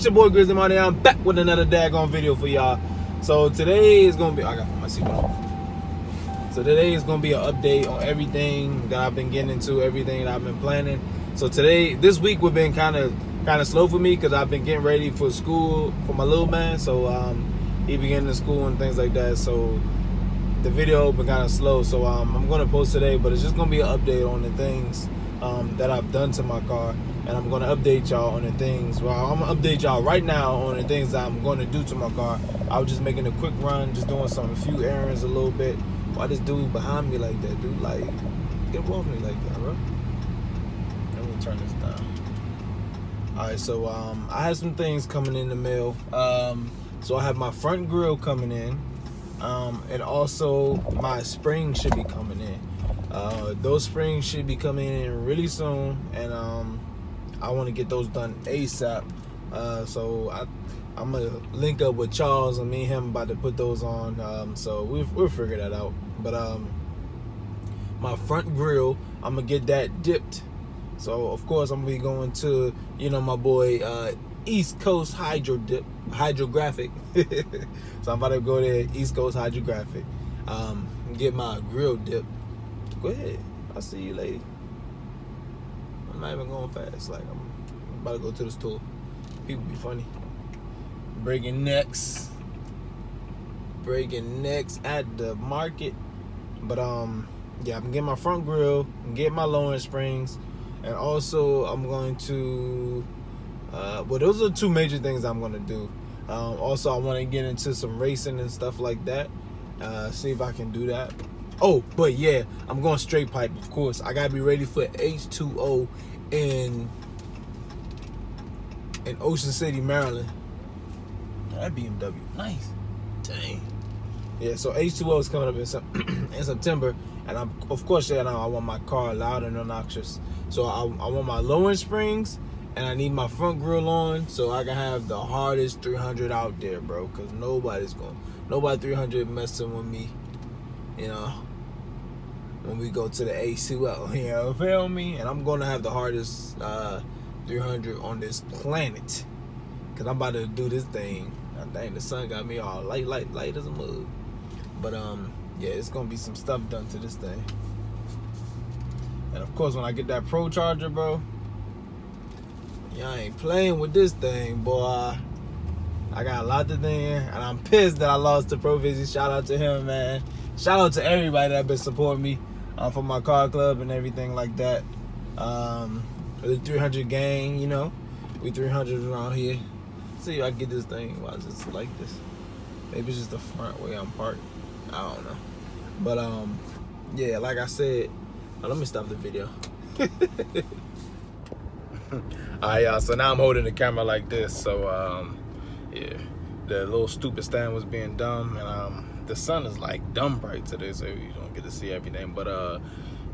It's your boy Grizzly Mardy. I'm back with another daggone video for y'all. So today is gonna be I got my seatbelt on. So today is gonna be an update on everything that I've been getting into, everything that I've been planning. So today, this week we've been kind of kind of slow for me because I've been getting ready for school for my little man. So um, he beginning to school and things like that. So the video been kind of slow. So um, I'm gonna post today, but it's just gonna be an update on the things um, that I've done to my car, and I'm gonna update y'all on the things. Well, I'm gonna update y'all right now on the things I'm gonna do to my car. I was just making a quick run, just doing some a few errands a little bit. Why this dude behind me like that, dude? Like, get off me like that, bro. Let me turn this down. All right, so um, I have some things coming in the mail. Um, so I have my front grill coming in, um, and also my spring should be coming in. Uh, those springs should be coming in really soon, and um, I want to get those done ASAP. Uh, so I, I'm gonna link up with Charles, and me and him about to put those on. Um, so we'll, we'll figure that out. But um, my front grill, I'm gonna get that dipped. So of course I'm gonna be going to, you know, my boy uh, East Coast Hydro Dip, Hydrographic. so I'm about to go there, East Coast Hydrographic, um, get my grill dip. Go ahead. I'll see you, lady. I'm not even going fast. Like I'm about to go to the store. People be funny. Breaking necks. Breaking necks at the market. But um, yeah, I'm getting my front grill, get my lowering springs, and also I'm going to. Uh, well, those are two major things I'm going to do. Um, also, I want to get into some racing and stuff like that. Uh, see if I can do that. Oh, but yeah, I'm going straight pipe, of course. I gotta be ready for H2O in in Ocean City, Maryland. That BMW, nice. Dang. Yeah, so H2O is coming up in, in September, and I'm of course yeah, I want my car loud and obnoxious. So I, I want my lowering springs, and I need my front grill on, so I can have the hardest 300 out there, bro. Cause nobody's going, nobody 300 messing with me, you know when we go to the H2O. You know, feel me? And I'm gonna have the hardest uh, 300 on this planet. Cause I'm about to do this thing. I think the sun got me all light, light, light as a mug. But um, yeah, it's gonna be some stuff done to this thing. And of course, when I get that ProCharger, bro, y'all ain't playing with this thing, boy. I got a lot to do, and I'm pissed that I lost to Pro Vision. Shout out to him, man. Shout out to everybody that been supporting me uh, for my car club and everything like that. Um, the 300 gang, you know, we 300 around here. See if I get this thing. Why is it like this? Maybe it's just the front way I'm parked. I don't know. But um, yeah, like I said, oh, let me stop the video. All right, y'all. So now I'm holding the camera like this. So um, yeah, the little stupid stand was being dumb, and um, the sun is like dumb bright today, so you don't get to see everything. But uh,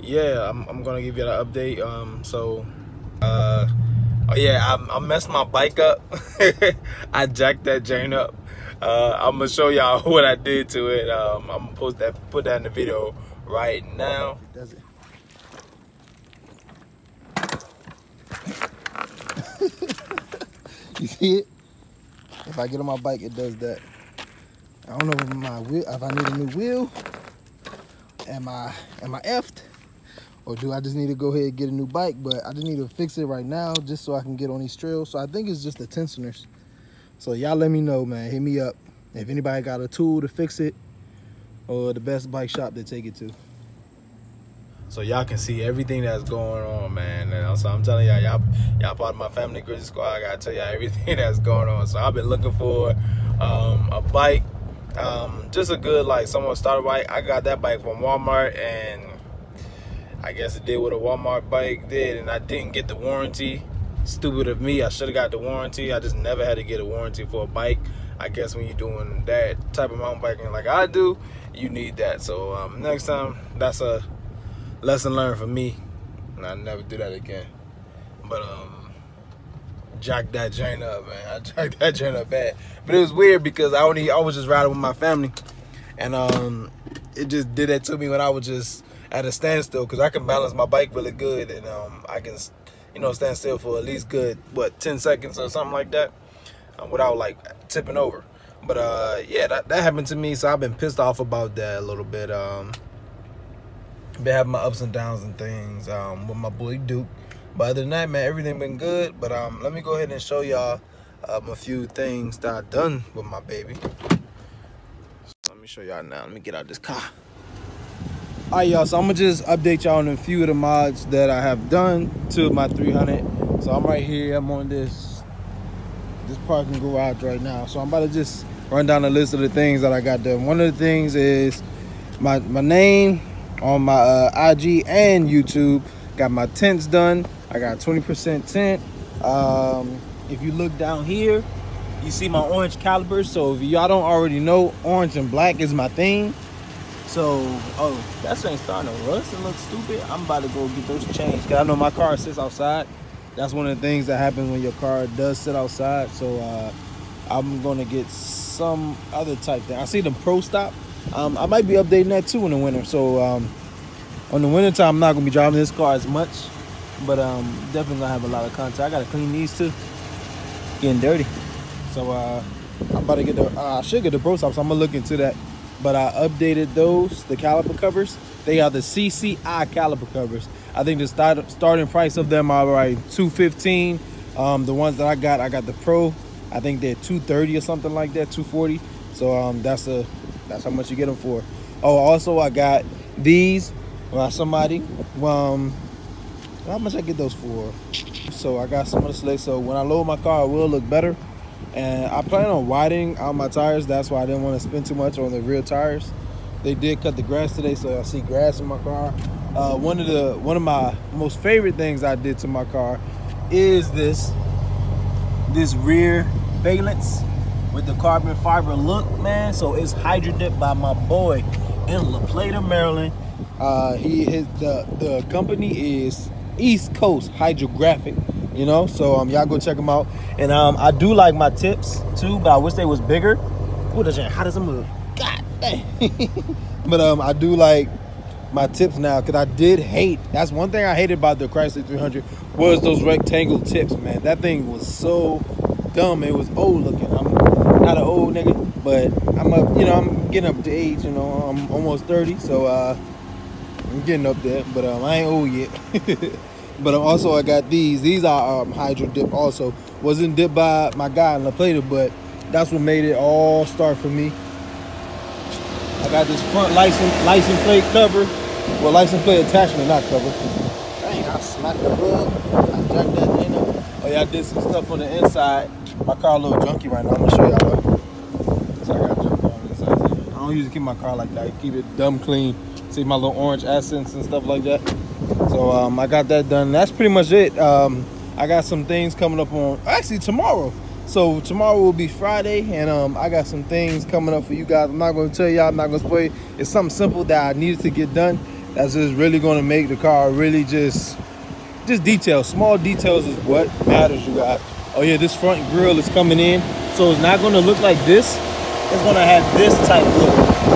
yeah, I'm, I'm gonna give you an update. Um, so uh, oh yeah, I, I messed my bike up. I jacked that chain up. Uh, I'm gonna show y'all what I did to it. Um, I'm gonna post that, put that in the video right now. Does it? you see it? If I get on my bike, it does that. I don't know if my wheel, if I need a new wheel. Am I am I effed? Or do I just need to go ahead and get a new bike? But I just need to fix it right now just so I can get on these trails. So I think it's just the tensioners. So y'all let me know, man. Hit me up. If anybody got a tool to fix it or the best bike shop to take it to. So y'all can see everything that's going on, man. And so I'm telling y'all, y'all, y'all part of my family Grizzly Squad. I gotta tell y'all everything that's going on. So I've been looking for um, a bike um, just a good like someone started bike. I got that bike from Walmart and I guess it did what a Walmart bike did and I didn't get the warranty. Stupid of me, I should have got the warranty. I just never had to get a warranty for a bike. I guess when you're doing that type of mountain biking like I do, you need that. So um, next time, that's a lesson learned for me. And I never do that again. But um, jacked that chain up, man. I jacked that chain up bad. But it was weird because I only I was just riding with my family, and um, it just did that to me when I was just at a standstill because I can balance my bike really good, and um, I can, you know, stand still for at least good what 10 seconds or something like that. uh, without like tipping over. But uh, yeah, that, that happened to me, so I've been pissed off about that a little bit. Um, been having my ups and downs and things um, with my boy Duke. But other than that, man, everything been good. But um, let me go ahead and show y'all um, a few things that I've done with my baby. So let me show y'all now. Let me get out this car. All right, y'all. So I'm gonna just update y'all on a few of the mods that I have done to my 300. So I'm right here. I'm on this this parking garage right now. So I'm about to just run down the list of the things that I got done. One of the things is my my name on my uh, IG and YouTube. Got my tents done. I got 20% tint. Um, if you look down here, you see my orange calipers. So if y'all don't already know, orange and black is my thing. So, oh, that thing's starting to rust and look stupid. I'm about to go get those changed. Cause I know my car sits outside. That's one of the things that happens when your car does sit outside. So uh, I'm gonna get some other type thing. I see the Pro Stop. Um, I might be updating that too in the winter. So um, on the winter time, I'm not gonna be driving this car as much, but um, definitely gonna have a lot of content. I gotta clean these too. Getting dirty. So uh, I'm about to get the. Uh, I should get the Pro Stop. So I'm gonna look into that. But I updated those, the caliper covers. They are the CCI caliper covers. I think the start, starting price of them are right 215. Um, the ones that I got, I got the Pro. I think they're 230 or something like that, 240. So um, that's a that's how much you get them for. Oh, also I got these. Well, somebody. Um, how much I get those for? So I got some of the slicks. So when I load my car, it will look better. And I plan on widening out my tires. That's why I didn't want to spend too much on the rear tires. They did cut the grass today, so I see grass in my car. Uh, one of the one of my most favorite things I did to my car is this this rear valence with the carbon fiber look, man. So it's hydro dipped by my boy in La Plata, Maryland. Uh, he his the the company is East Coast Hydrographic you know? So um y'all go check them out. And um i do like my tips too but i wish they was bigger. Is that how does it move god dang. But um i do like my tips now because i did hate that's one thing i hated about the chrysler 300 was those rectangle tips man. That thing was so dumb. It was old looking. I'm not an old nigga but i'm up you know i'm getting up to age you know i'm almost 30 so uh i'm getting up there but um i ain't old yet But also I got these. These are um, hydro dip also. Wasn't dipped by my guy in La Plata, but that's what made it all start for me. I got this front license license plate cover. Well, license plate attachment, not cover. Dang, I smacked the rug. I jacked that thing up. Oh yeah, I did some stuff on the inside. My car a little junky right now. I'm gonna show y'all. So I got junk on the inside. I don't usually keep my car like that. I keep it dumb clean. See my little orange accents and stuff like that. So um, I got that done. That's pretty much it. Um, I got some things coming up on actually tomorrow. So tomorrow will be Friday, and um, I got some things coming up for you guys. I'm not going to tell y'all. I'm not going to spoil. It's something simple that I needed to get done. That's just really going to make the car really just just details. Small details is what matters, you guys. Oh yeah, this front grill is coming in, so it's not going to look like this. It's going to have this type look.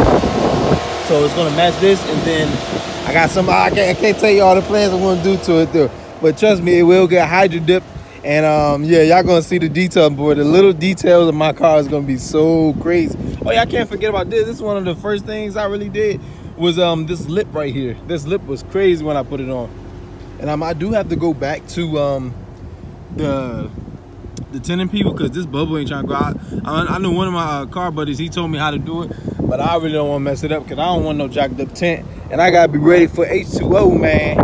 So it's to match this, and then I got some. I can't, I can't tell you all the plans I'm gonna do to it though. But trust me, it will get hydro dip. And um, yeah, y'all gonna see the detail boy. The little details of my car is gonna be so crazy. Oh yeah, I can't forget about this. This is one of the first things I really did was um this lip right here. This lip was crazy when I put it on. And um, I do have to go back to um the the tenant people because this bubble ain't trying to go out. I, I know one of my uh, car buddies, he told me how to do it, but I really don't want to mess it up because I don't want no jacked up tent and I gotta be ready for H2O, man.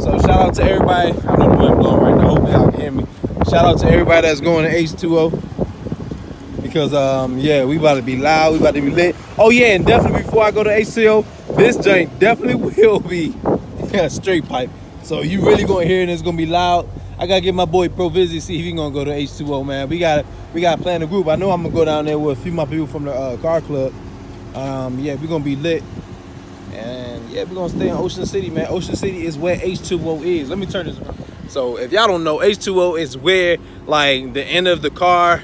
So shout out to everybody. I know the wind blowing right now. Hopefully y'all can hear me. Shout out to everybody that's going to H2O. Because um yeah, we about to be loud, we about to be lit. Oh yeah, and definitely before I go to H2O, this joint definitely will be straight pipe. So you really gonna hear it, it's gonna be loud. I gotta get my boy Pro Visit, see if he gonna go to H2O, man. We gotta we gotta plan a group. I know I'm gonna go down there with a few of my people from the uh, car club. Um, yeah, we're gonna be lit. And yeah, we're gonna stay in Ocean City, man. Ocean City is where H2O is. Let me turn this around. So if y'all don't know, H2O is where like the end of the car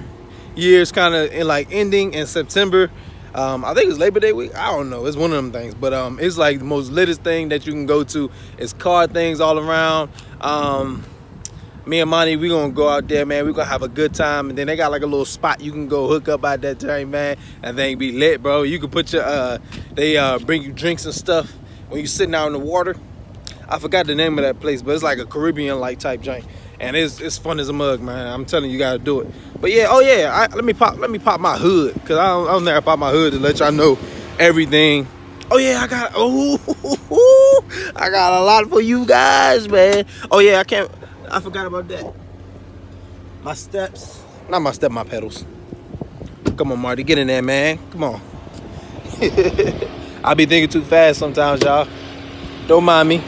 years kind of like ending in September. Um, I think it's Labor Day week. I don't know. It's one of them things, but um, it's like the most littest thing that you can go to. It's car things all around. Um, me and Monty, we gonna go out there, man. We gonna have a good time, and then they got like a little spot you can go hook up out that time, man. And then be lit, bro. You can put your uh, they uh bring you drinks and stuff when you sitting out in the water. I forgot the name of that place, but it's like a Caribbean like type joint, and it's it's fun as a mug, man. I'm telling you, you gotta do it. But yeah, oh yeah, I, let me pop let me pop my hood, cause I don't, I don't never pop my hood to let y'all know everything. Oh yeah, I got oh I got a lot for you guys, man. Oh yeah, I can't I forgot about that. My steps. Not my step, my pedals. Come on, Mardy. Get in there, man. Come on. I be thinking too fast sometimes, y'all. Don't mind me.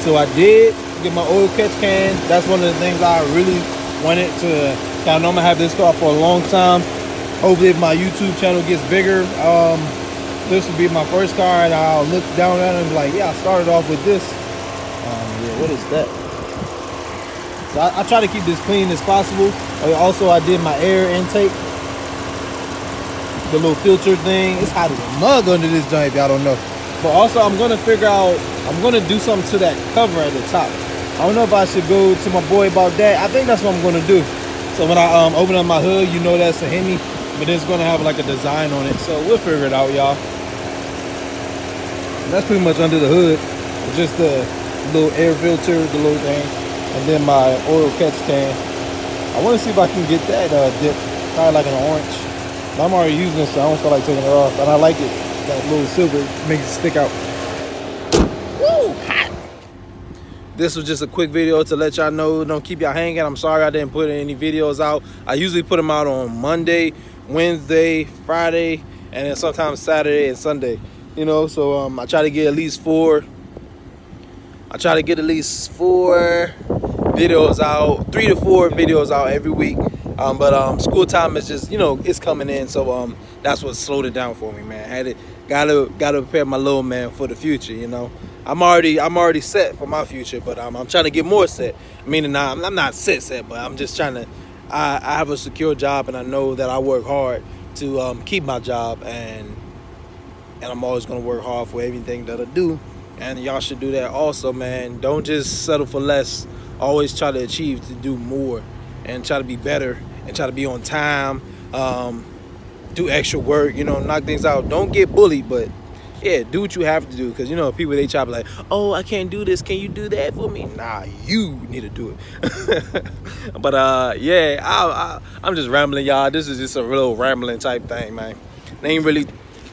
So I did get my oil catch can. That's one of the things I really wanted to. I know I'm gonna have this car for a long time. Hopefully, if my YouTube channel gets bigger, um, this will be my first car, and I'll look down at it and be like, "Yeah, I started off with this." Um, yeah, what is that? So I, I, try to keep this clean as possible. Also, I did my air intake. The little filter thing. It's hot as a mug under this joint if y'all don't know. But also, I'm going to figure out, I'm going to do something to that cover at the top. I don't know if I should go to my boy about that. I think that's what I'm going to do. So when I um, open up my hood, you know that's a Hemi, but it's going to have like a design on it. So we'll figure it out, y'all. That's pretty much under the hood. Just the little air filter, the little thing and then my oil catch can. I want to see if I can get that uh, dip, kind of like an orange. But I'm already using this, so I don't feel like taking it off. And I like it, that little silver makes it stick out. Woo, hot. This was just a quick video to let y'all know, don't keep y'all hanging. I'm sorry I didn't put any videos out. I usually put them out on Monday, Wednesday, Friday, and then sometimes Saturday and Sunday. You know, so um, I try to get at least four I try to get at least four videos out, three to four videos out every week. Um, but um, school time is just, you know, it's coming in. So um, that's what slowed it down for me, man. Had it, gotta, gotta prepare my little man for the future, you know. I'm already, I'm already set for my future, but um, I'm trying to get more set. Meaning, I'm, I'm not set, set, but I'm just trying to. I, I have a secure job, and I know that I work hard to um, keep my job, and and I'm always gonna work hard for everything that I do and y'all should do that also man don't just settle for less always try to achieve to do more and try to be better and try to be on time um, do extra work you know knock things out. Don't get bullied but yeah do what you have to do. Because you know people they be like oh i can't do this. Can you do that for me? Nah you need to do it. But uh yeah I, I, i'm just rambling y'all. This is just a real rambling type thing man. Ain't really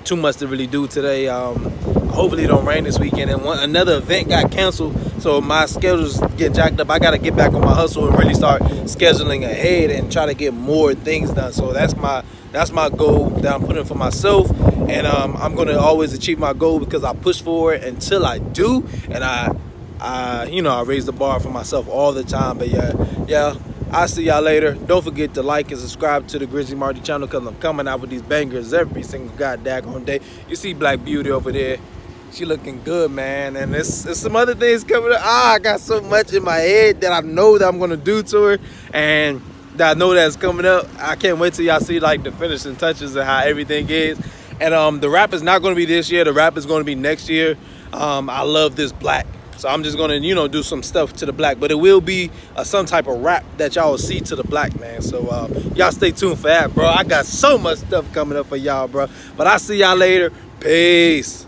too much to really do today. Um hopefully it don't rain this weekend. And one, another event got canceled, so my schedules get jacked up. I got to get back on my hustle and really start scheduling ahead and try to get more things done. So that's my that's my goal that I'm putting for myself, and um, I'm gonna always achieve my goal because I push for it until I do, and I, I, you know, I raise the bar for myself all the time. But yeah, yeah. I'll see y'all later. Don't forget to like and subscribe to the Grizzly Mardy channel because I'm coming out with these bangers every single goddamn day. You see Black Beauty over there she looking good, man. And there's, there's some other things coming up. Ah, I got so much in my head that I know that I'm gonna do to her, and that I know that's coming up. I can't wait till y'all see like the finishing touches and how everything is. And um, the wrap is not gonna be this year. The wrap is gonna be next year. Um, I love this black. So I'm just gonna, you know, do some stuff to the black, but it will be uh, some type of wrap that y'all will see to the black, man. So uh, y'all stay tuned for that, bro. I got so much stuff coming up for y'all, bro. But I'll see y'all later. Peace.